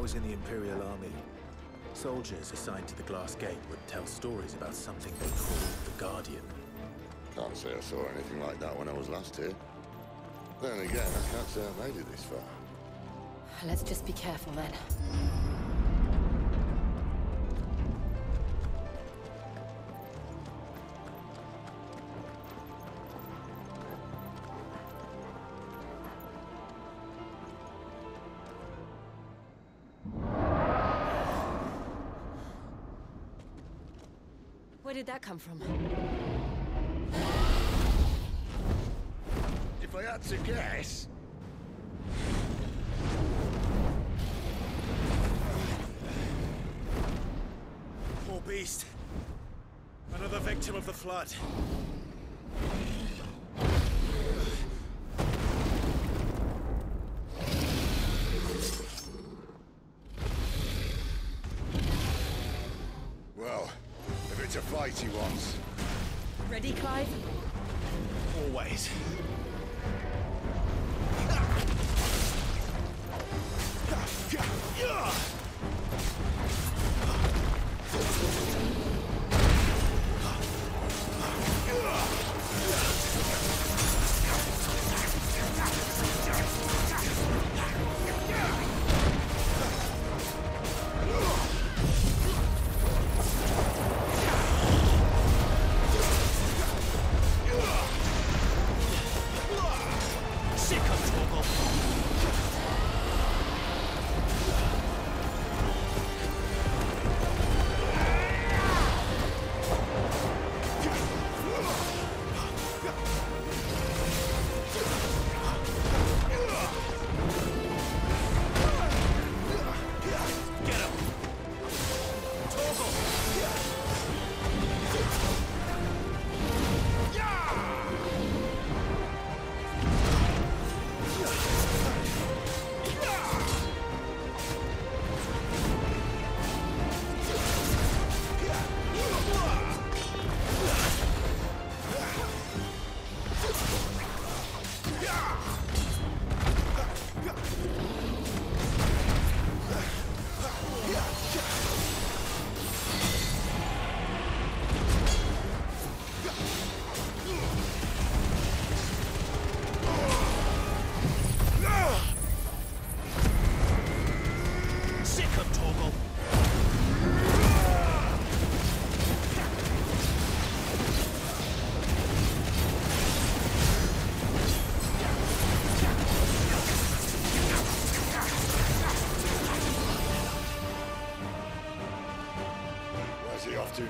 was in the Imperial Army, soldiers assigned to the Glass Gate would tell stories about something they called the Guardian. Can't say I saw anything like that when I was last here. Then again, I can't say I made it this far. Let's just be careful then. Come from? If I had to guess, Poor beast. Another victim of the Flood. If it's a fight he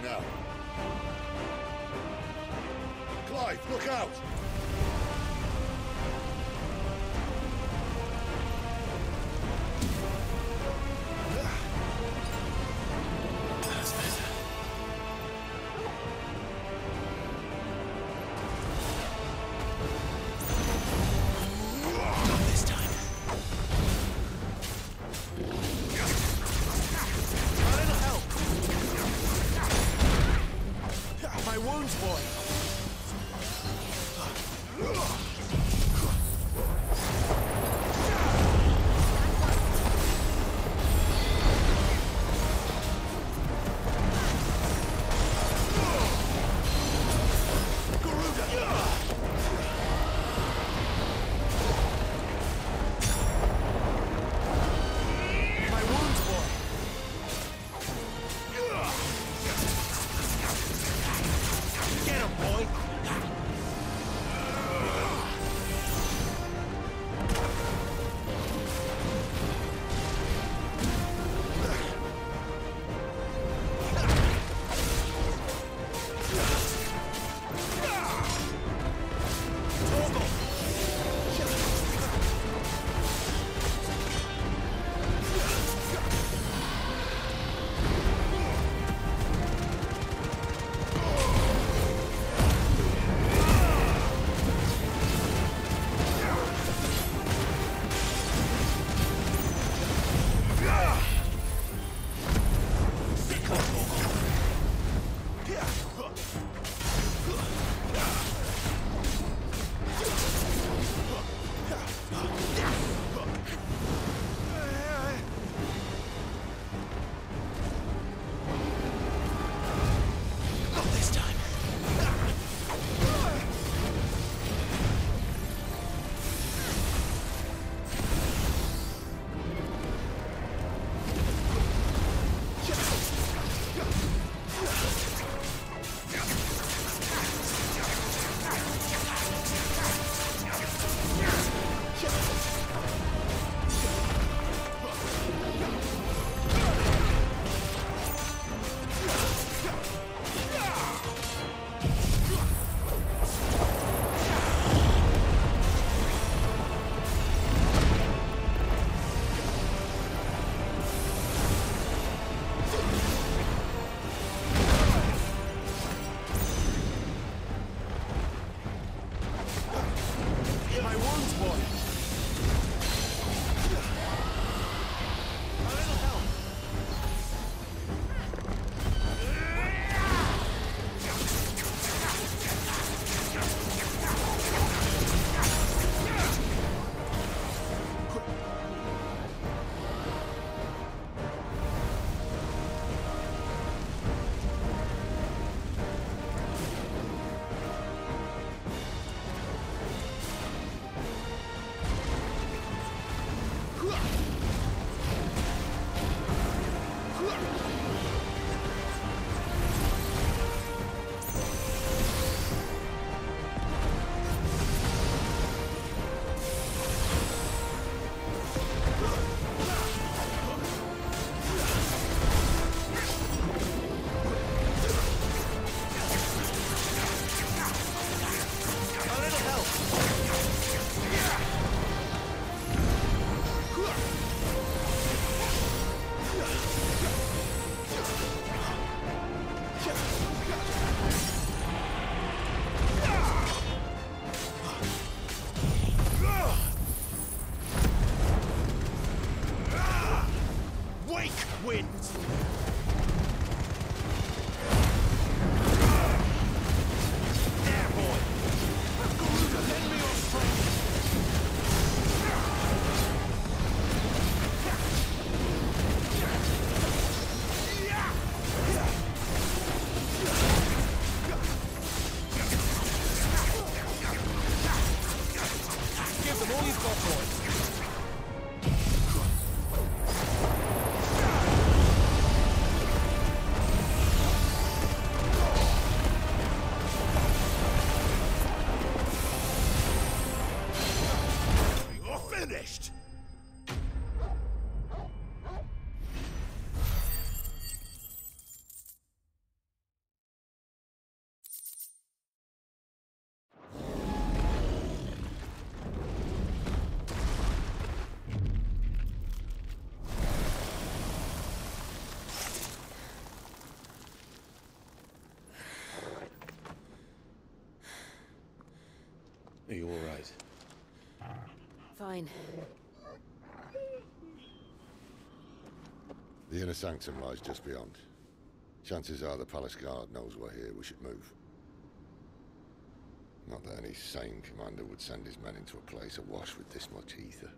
now. Clive, look out! Give them Fine. The inner sanctum lies just beyond. Chances are the palace guard knows we're here. We should move. Not that any sane commander would send his men into a place awash with this much ether.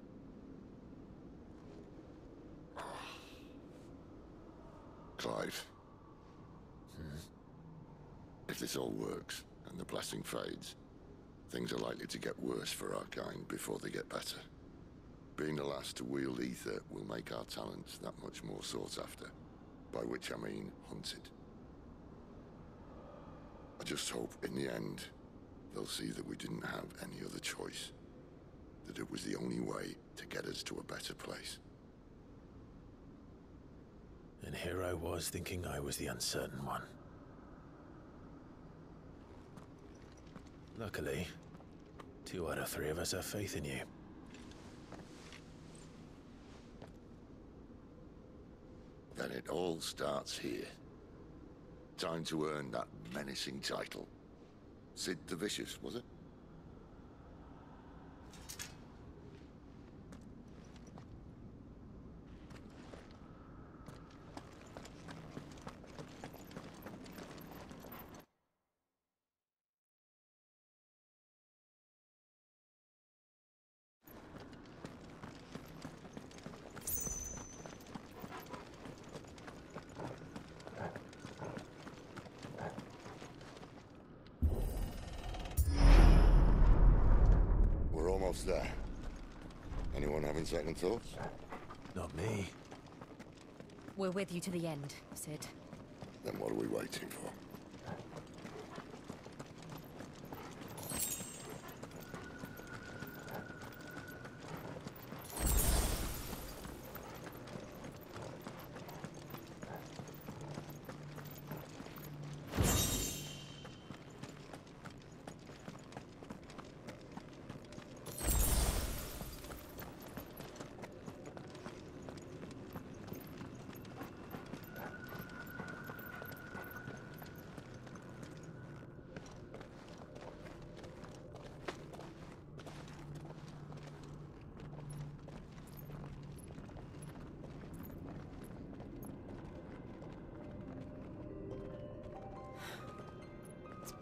Clive. Hmm. If this all works, and the blessing fades, things are likely to get worse for our kind before they get better. Being the last to wield ether will make our talents that much more sought after. By which I mean hunted. I just hope in the end they'll see that we didn't have any other choice. That it was the only way to get us to a better place. And here I was thinking I was the uncertain one. Luckily, two out of three of us have faith in you. Then it all starts here. Time to earn that menacing title. Cid the Vicious, was it? We're almost there. Anyone having second thoughts? Not me. We're with you to the end, Cid. Then what are we waiting for?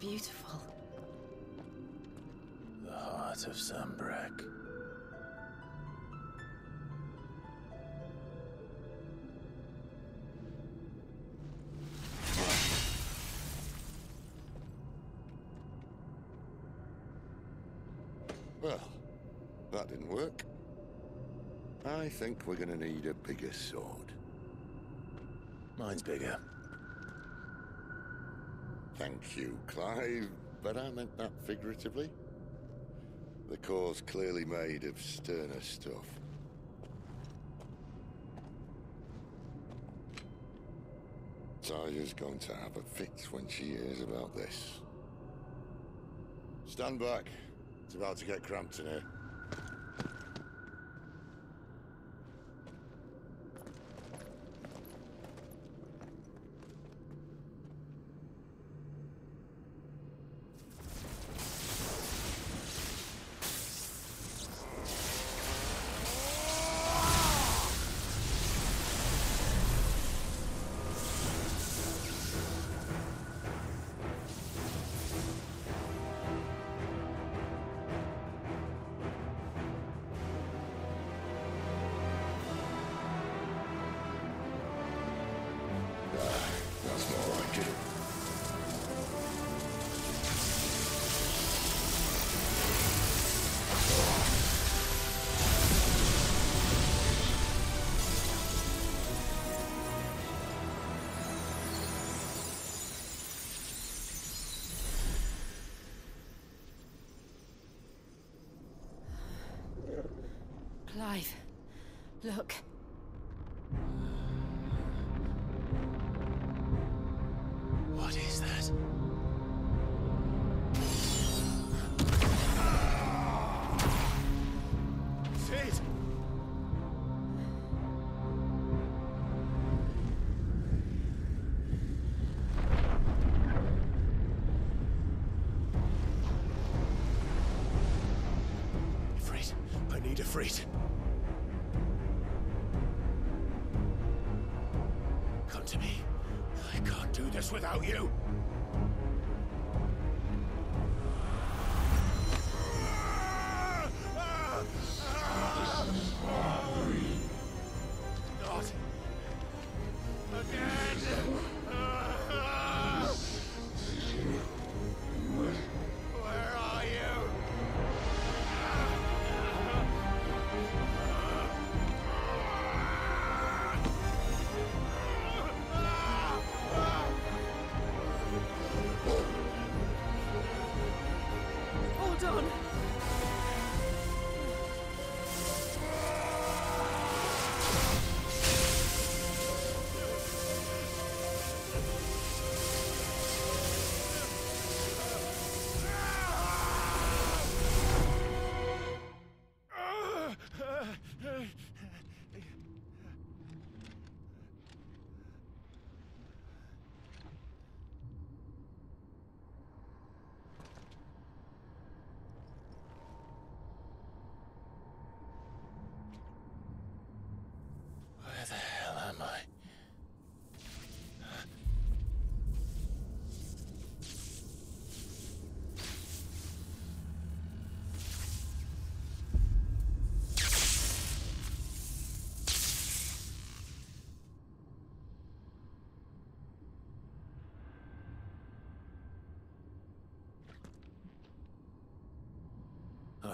Beautiful. The heart of Sanbreque. Well, that didn't work. I think we're gonna need a bigger sword. Mine's bigger. Thank you, Clive, but I meant that figuratively. The core's clearly made of sterner stuff. Tarja's going to have a fit when she hears about this. Stand back. It's about to get cramped in here. Clive, look. What is that? Cid! Ifrit. Come without you.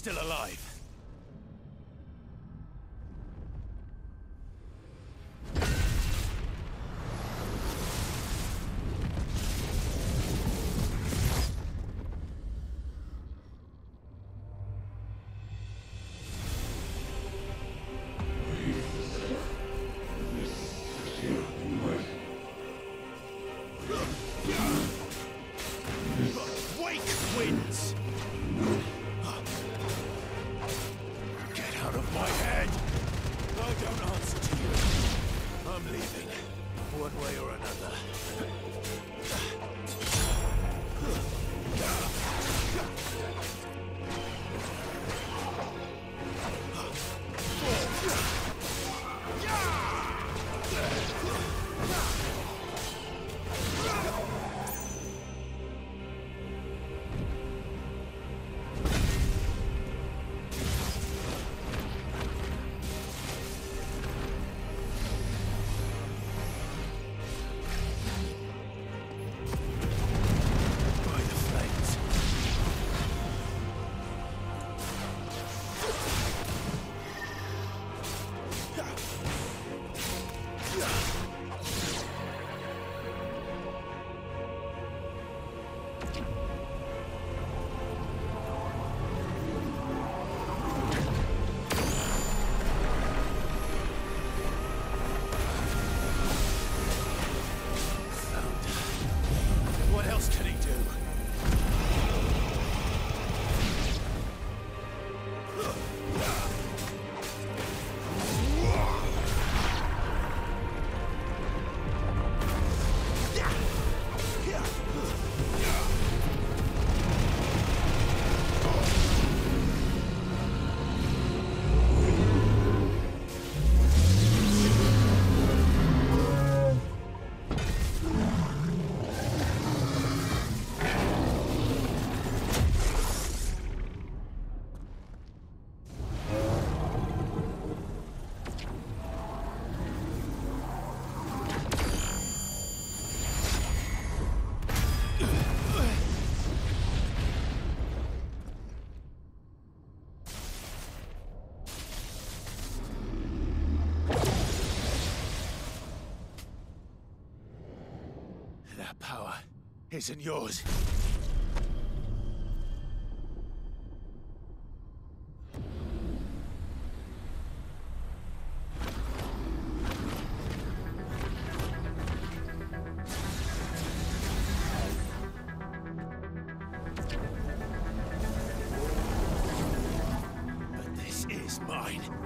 still alive. isn't yours. This is mine.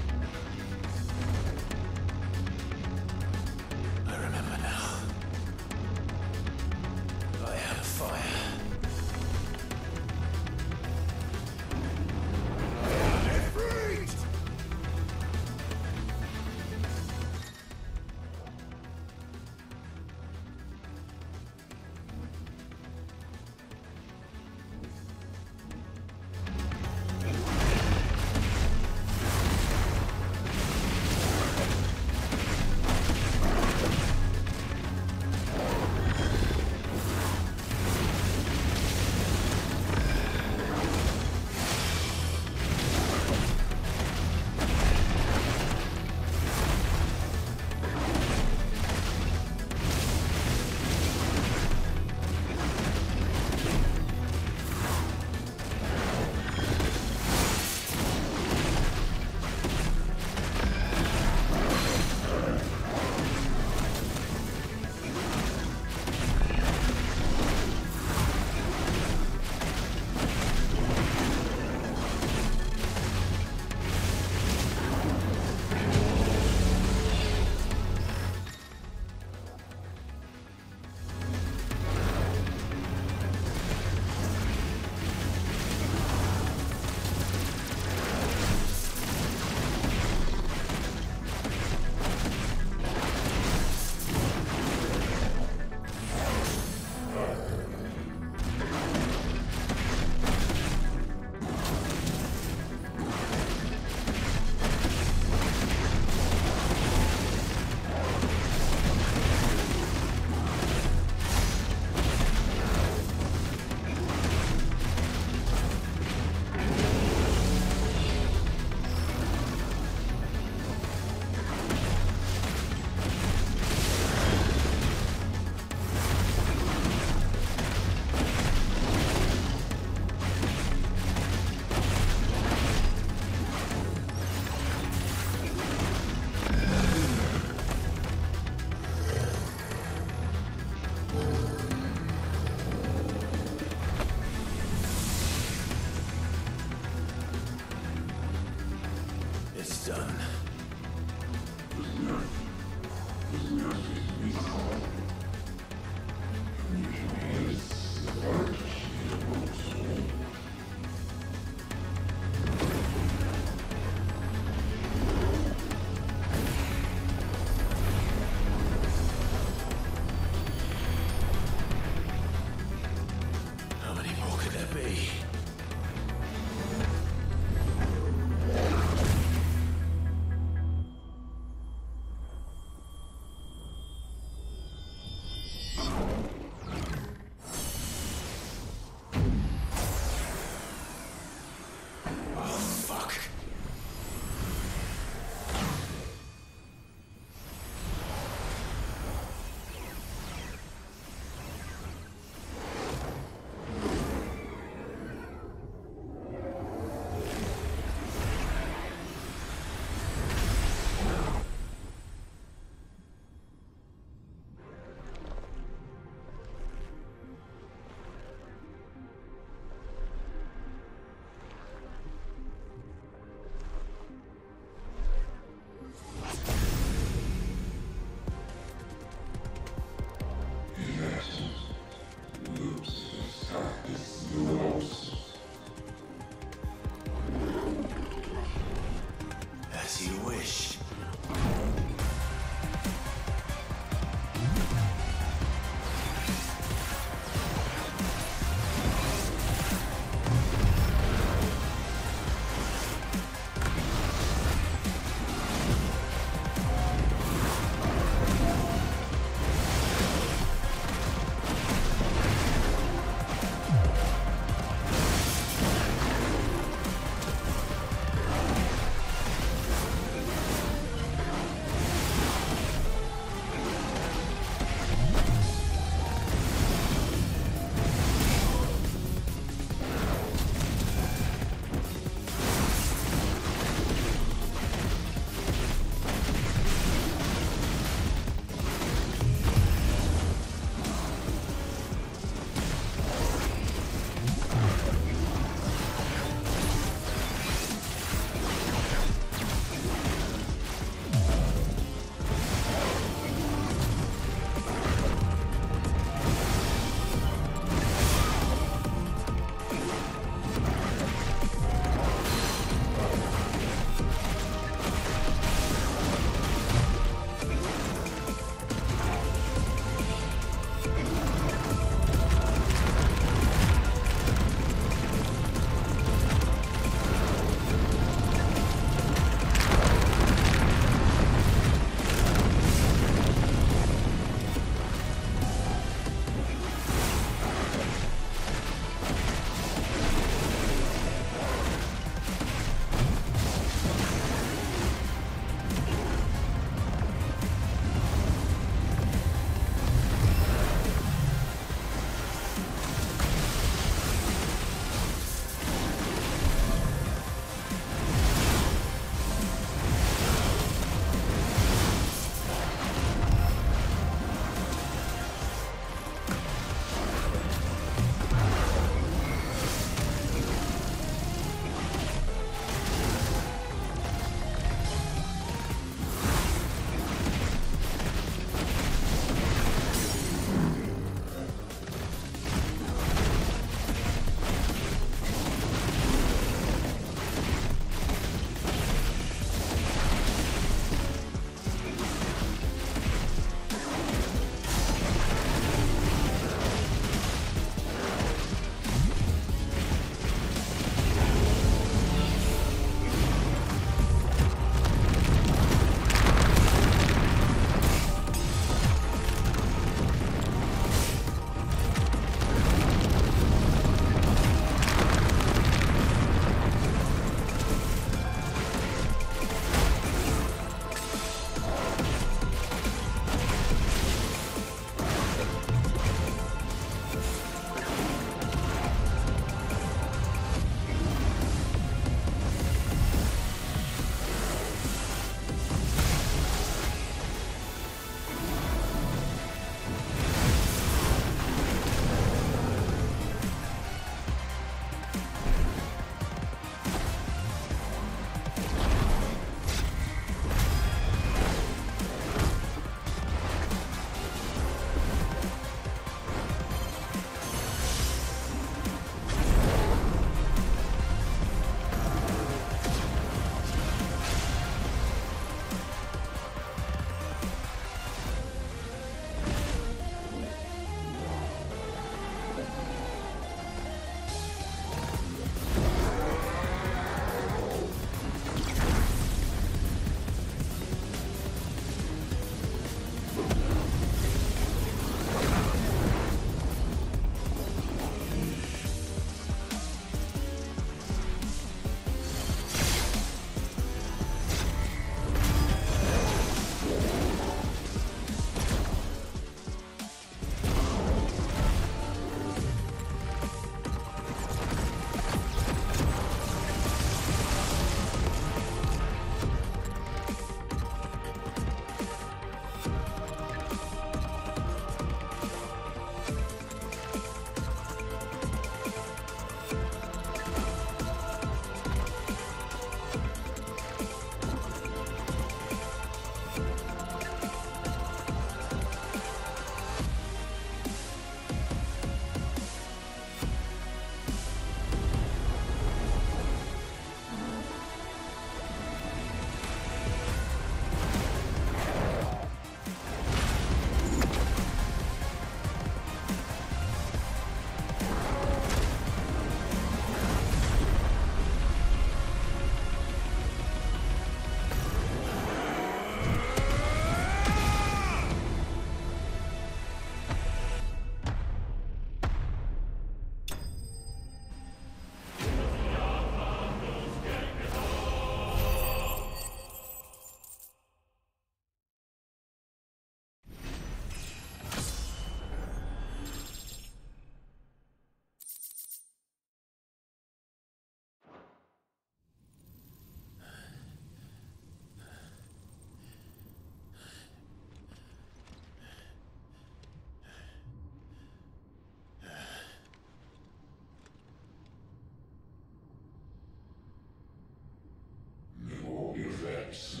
Yes.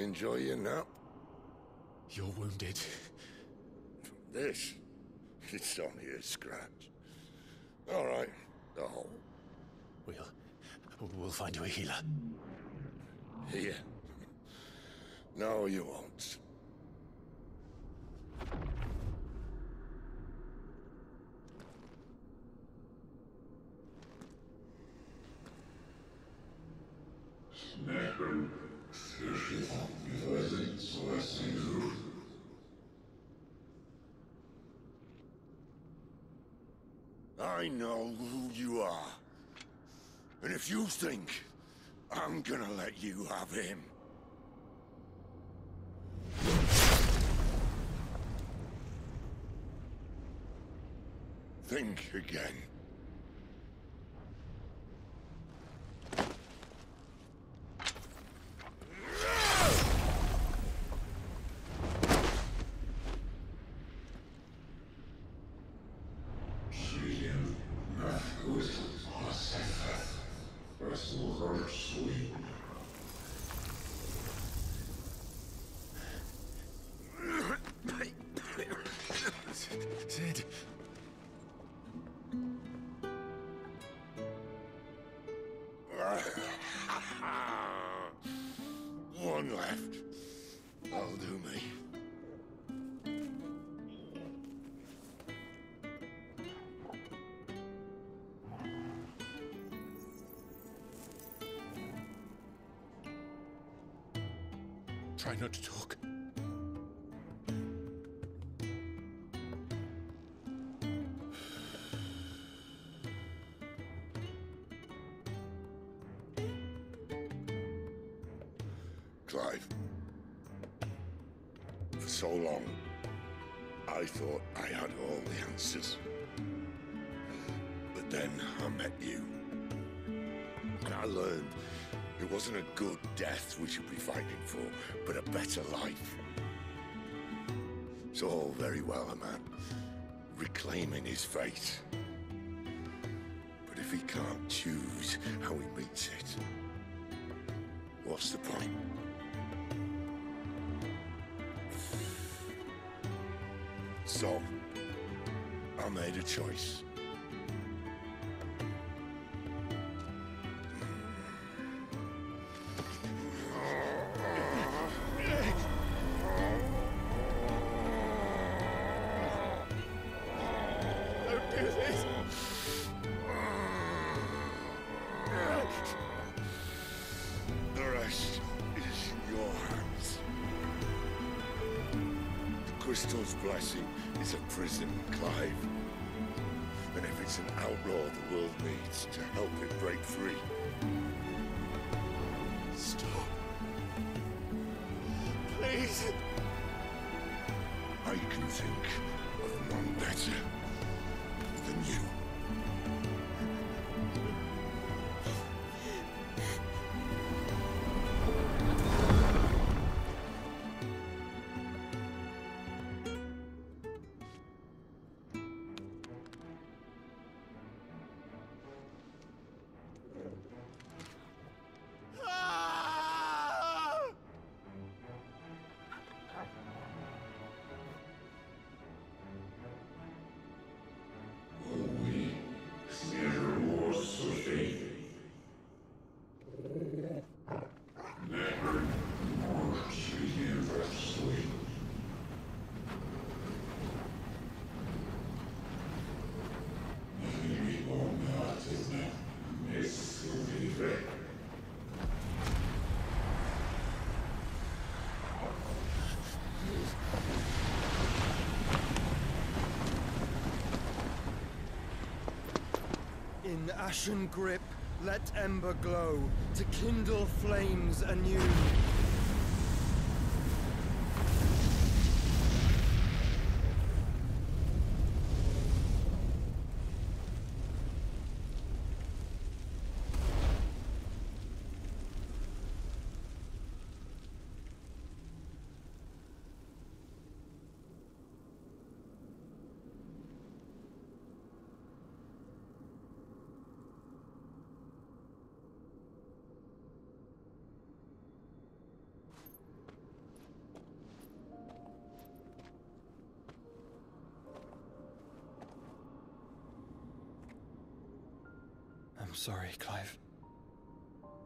Enjoy your nap? You're wounded. This? It's only a scratch. All right. Oh, We'll... We'll find you a healer. here. No, you won't. I know who you are. And if you think I'm gonna let you have him, think again. Try not to talk. Clive. For so long, I thought I had all the answers. But then I met you. And I learned it wasn't a good death we should be fighting for, but a better life. It's all very well, a man reclaiming his fate. But if he can't choose how he meets it, what's the point? So, I made a choice. Outlaw the world needs to help it break free, Stop. Please. I can think of none better than you. Ashen grip, let ember glow to kindle flames anew. I'm sorry, Clive.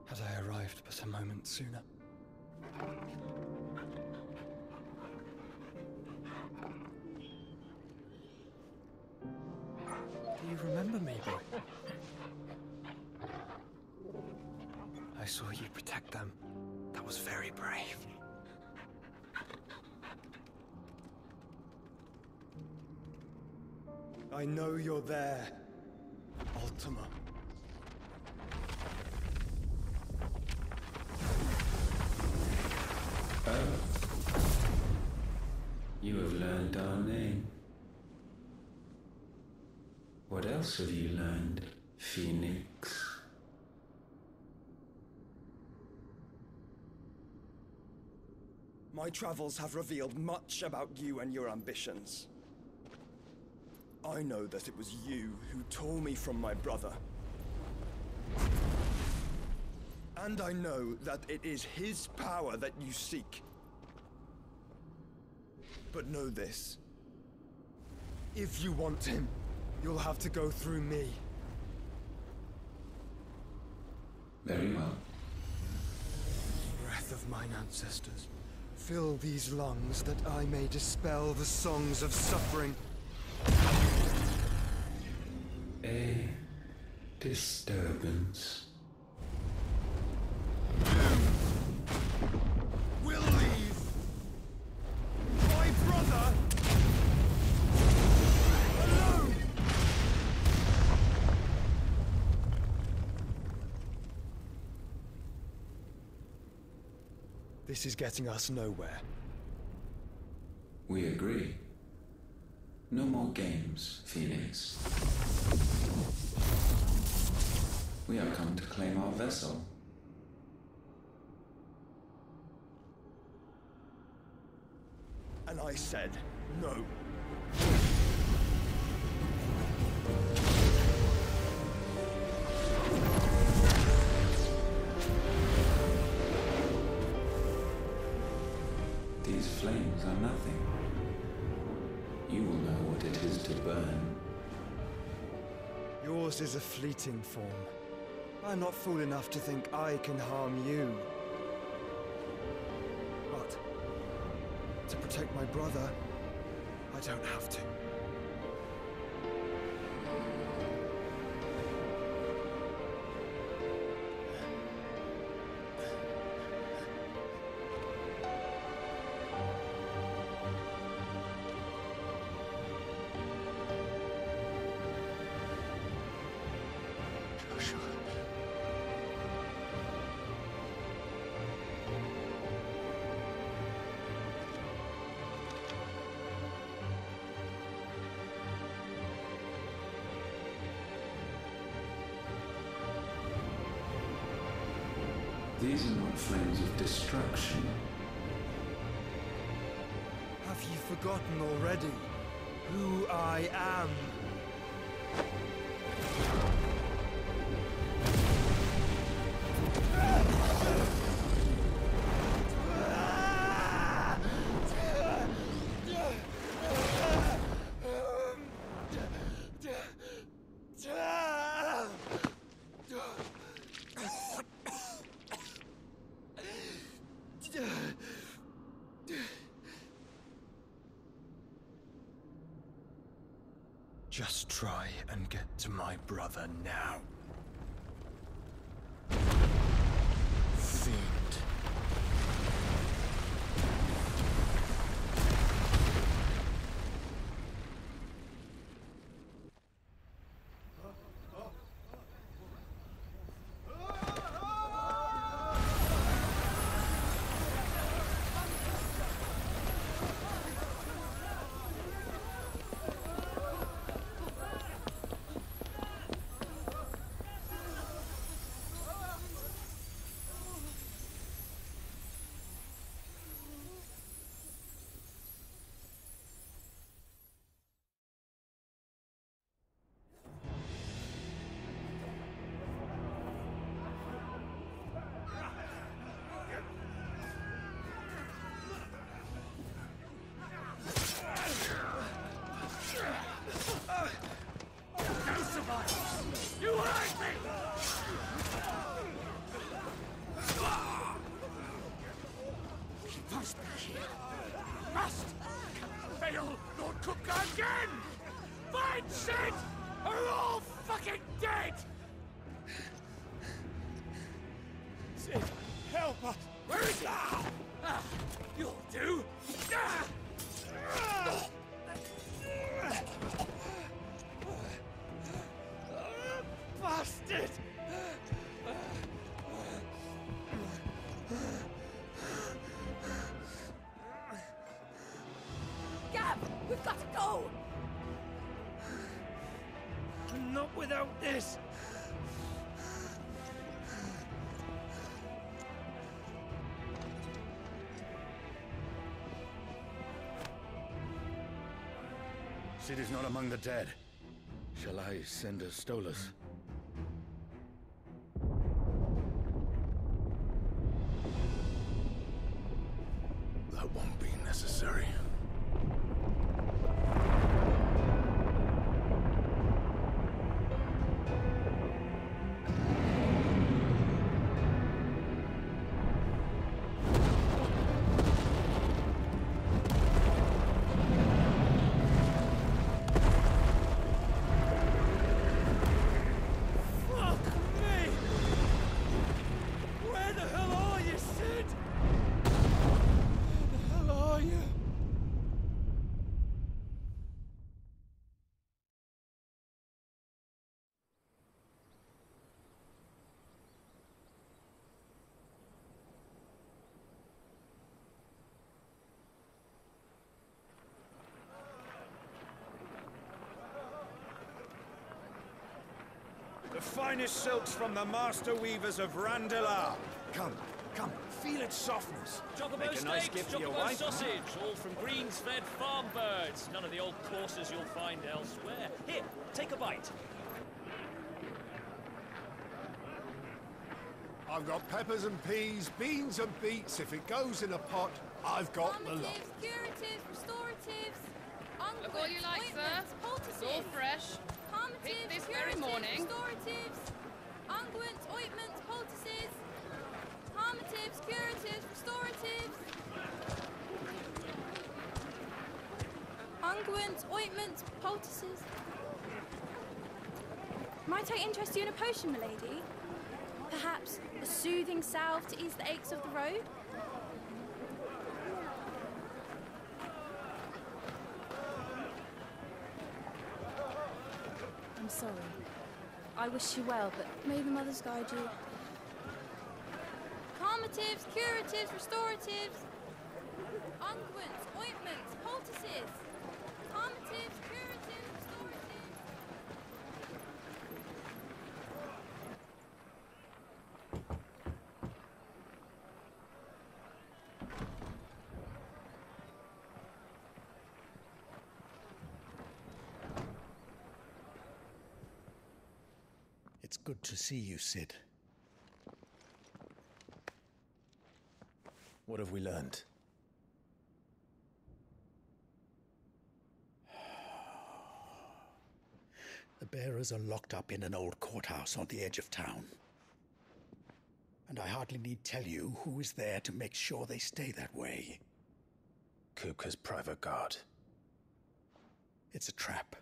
Had I arrived but a moment sooner. Do you remember me, boy? I saw you protect them. That was very brave. I know you're there, Ultima. You have learned our name. What else have you learned, Phoenix? My travels have revealed much about you and your ambitions. I know that it was you who tore me from my brother. And I know that it is his power that you seek. But know this. If you want him, you'll have to go through me. Very well. Breath of mine ancestors, fill these lungs that I may dispel the songs of suffering. A disturbance. This is getting us nowhere. We agree. No more games, Phoenix. We have come to claim our vessel. And I said no. Flames are nothing. You will know what it is to burn. Yours is a fleeting form. I'm not fool enough to think I can harm you. But to protect my brother, I don't have to. These are not flames of destruction. Have you forgotten already who I am? Just try and get to my brother now. Without this! Cid is not among the dead. Shall I send a Stolas? Finest silks from the master weavers of Randalar. Come, come, feel its softness. Chocobo Make a nice steaks, gift for your wife. sausage, all from greens-fed farm birds. None of the old courses you'll find elsewhere. Here, take a bite. I've got peppers and peas, beans and beets. If it goes in a pot, I've got the lot. Curatives, restoratives, Look all you unguents, like, ointments, poultices. It's all fresh. Unguents, ointments, poultices. Might I interest you in a potion, milady? Perhaps a soothing salve to ease the aches of the road? I'm sorry. I wish you well, but may the mothers guide you. Calmatives, curatives, restoratives, unguents, ointments, poultices. It's good to see you, Cid. What have we learned? Bearers are locked up in an old courthouse on the edge of town. And I hardly need tell you who is there to make sure they stay that way. Kupka's private guard. It's a trap.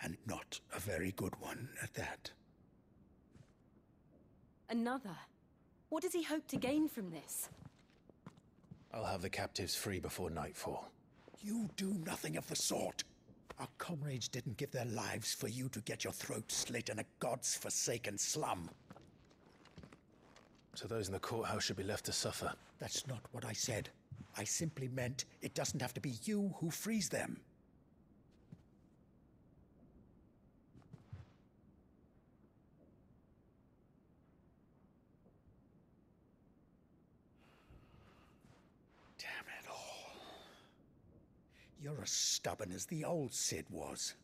And not a very good one at that. Another? What does he hope to gain from this? I'll have the captives free before nightfall. You do nothing of the sort. Our comrades didn't give their lives for you to get your throat slit in a god's forsaken slum. So those in the courthouse should be left to suffer. That's not what I said. I simply meant it doesn't have to be you who frees them. Damn it all. You're as stubborn as the old Cid was.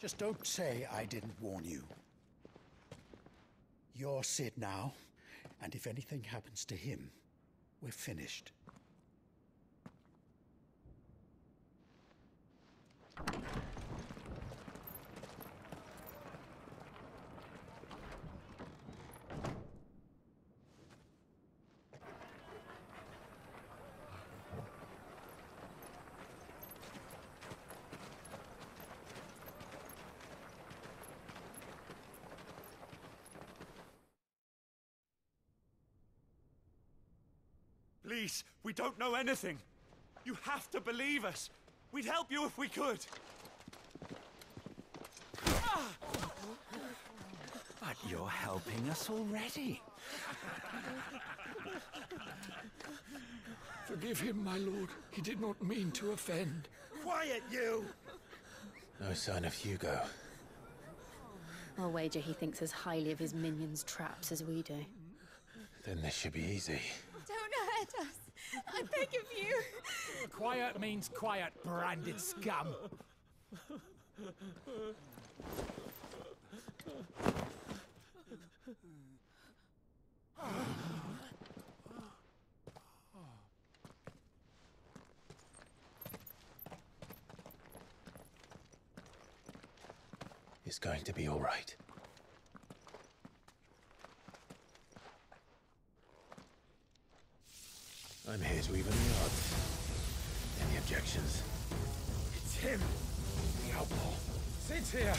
Just don't say I didn't warn you. You're Cid now, and if anything happens to him, we're finished. Please, we don't know anything. You have to believe us. We'd help you if we could. But you're helping us already. Forgive him, my lord. He did not mean to offend. Quiet, you! No sign of Hugo. I'll wager he thinks as highly of his minions' traps as we do. Then this should be easy. Don't hurt us. I beg of you. Quiet means quiet, branded scum. It's going to be all right. I'm here to even the odds. Any objections? It's him! The outlaw. Sit here!